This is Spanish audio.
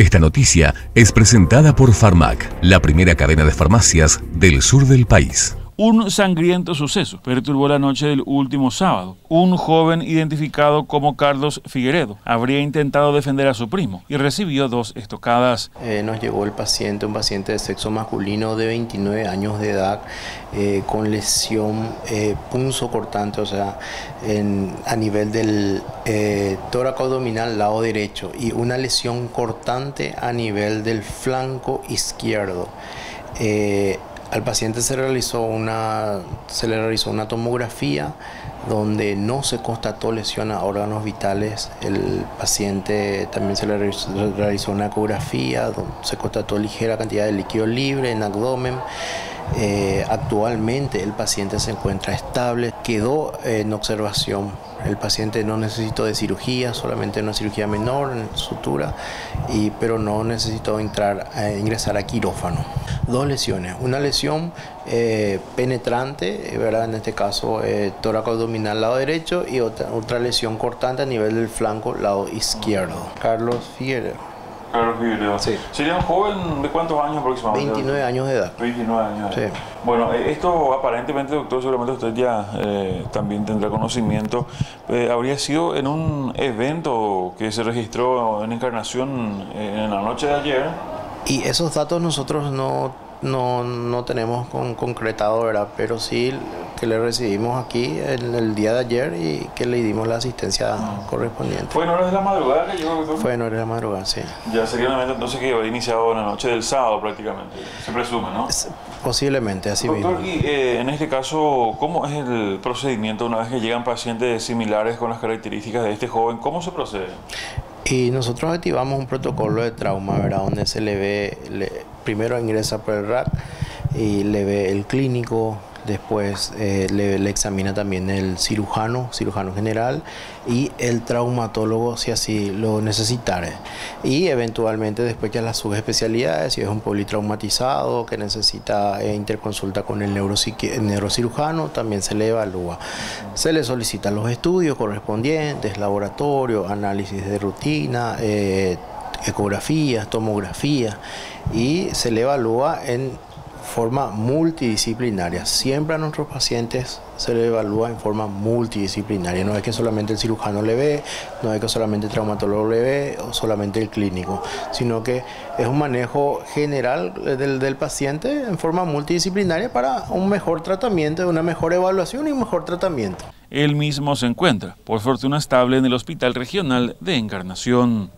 Esta noticia es presentada por Farmac, la primera cadena de farmacias del sur del país. Un sangriento suceso perturbó la noche del último sábado. Un joven identificado como Carlos Figueredo habría intentado defender a su primo y recibió dos estocadas. Eh, nos llegó el paciente, un paciente de sexo masculino de 29 años de edad eh, con lesión eh, punzo cortante, o sea, a nivel del eh, tórax abdominal lado derecho y una lesión cortante a nivel del flanco izquierdo. Al paciente se, realizó una, se le realizó una tomografía donde no se constató lesión a órganos vitales. El paciente también se le realizó una ecografía donde se constató ligera cantidad de líquido libre en abdomen. Eh, actualmente el paciente se encuentra estable, quedó en observación. El paciente no necesitó de cirugía, solamente una cirugía menor en sutura, y, pero no necesitó entrar, eh, ingresar a quirófano dos lesiones. Una lesión eh, penetrante, ¿verdad? en este caso eh, tórax abdominal lado derecho y otra, otra lesión cortante a nivel del flanco lado izquierdo. Carlos Figueroa. Carlos Figueroa. Sí. ¿Sería un joven de cuántos años aproximadamente? 29 años de edad. 29 años. Sí. Bueno, eh, esto aparentemente, doctor, seguramente usted ya también tendrá conocimiento. habría sido en un evento que se registró en Encarnación en la noche de ayer. Y esos datos nosotros no, no, tenemos con, concretado, ¿verdad? Pero sí que le recibimos aquí el, el día de ayer y que le dimos la asistencia correspondiente. ¿Fue en horas de la madrugada que llegó? Fue en horas de la madrugada, sí. Ya sería un evento entonces que había iniciado la noche del sábado prácticamente, se presume, ¿no? Posiblemente, así Doctor, y eh, en este caso, ¿cómo es el procedimiento una vez que llegan pacientes similares con las características de este joven? ¿Cómo se procede? Y nosotros activamos un protocolo de trauma, ¿verdad? Donde se le ve, primero ingresa por el RAC y le ve el clínico, Después eh, le, examina también el cirujano, cirujano general y el traumatólogo si así lo necesitare. Y eventualmente después ya las subespecialidades, si es un politraumatizado que necesita eh, interconsulta con el, neurocirujano, también se le evalúa. Se le solicitan los estudios correspondientes, laboratorio, análisis de rutina, eh, ecografías, tomografías y se le evalúa en forma multidisciplinaria. Siempre a nuestros pacientes se le evalúa en forma multidisciplinaria. No es que solamente el cirujano le ve, no es que solamente el traumatólogo le ve o solamente el clínico, sino que es un manejo general del, del paciente en forma multidisciplinaria para un mejor tratamiento, una mejor evaluación y un mejor tratamiento. Él mismo se encuentra, por fortuna estable, en el Hospital Regional de Encarnación.